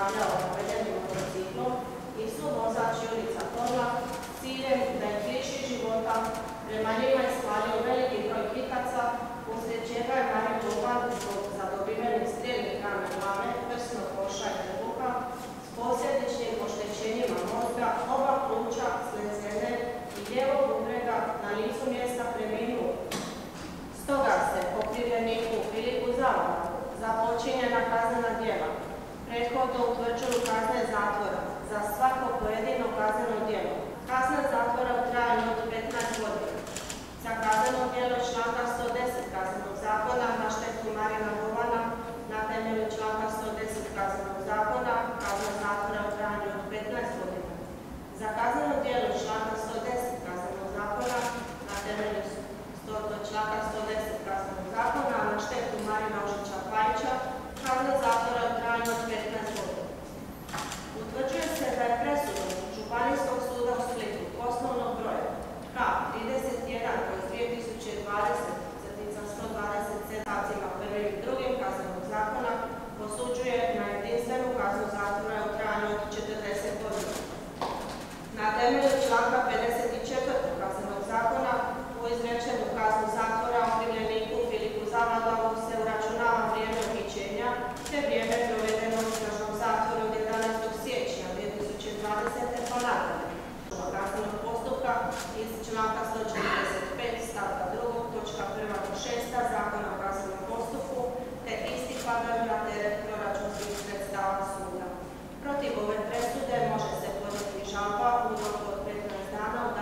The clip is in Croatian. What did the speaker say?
그러면 prethodno utvrđuju kazne zatvora za svako pojedino kazneno djelo. Kazna zatvora u trajanju od 15 godina. Za kazneno djelo iz članka 110 kaznenog zakona na štetu Marina Bovana na temelju članka 110 kaznenog zakona kazna zatvora u trajanju od 15 godina. Za kazneno djelo iz članka 110 kaznenog zakona na temelju sto- članka 110 kaznenog zakona na štetu Marina Užića Pajića kazna zatvora u trajanju od 15 godina. Utvrđuje se da je presudom Županijskog suda u Splitu osnovnog broja K 31 kroz 2020 crtica 127 stavcima prvim i drugim kaznenog zakona osuđuje na jedinstvenu kaznu zatvora u trajanju od 40 godina. Na temelju članka 54. kaznenog zakona u izrečenu kaznu zatvora okrivljeniku Filipu Zavadlavu se uračunava vrijeme uhićenja te vrijeme provedeno u istražnom zatvoru od 11. siječnja 2020. pa nadalje. kaznenog postupka iz članka 145 stavka 2. točka 1. do 6. Zakona o kaznenom postupku te isti padaju na teret proračunskih sredstava suda. Protiv ove presude može 到达。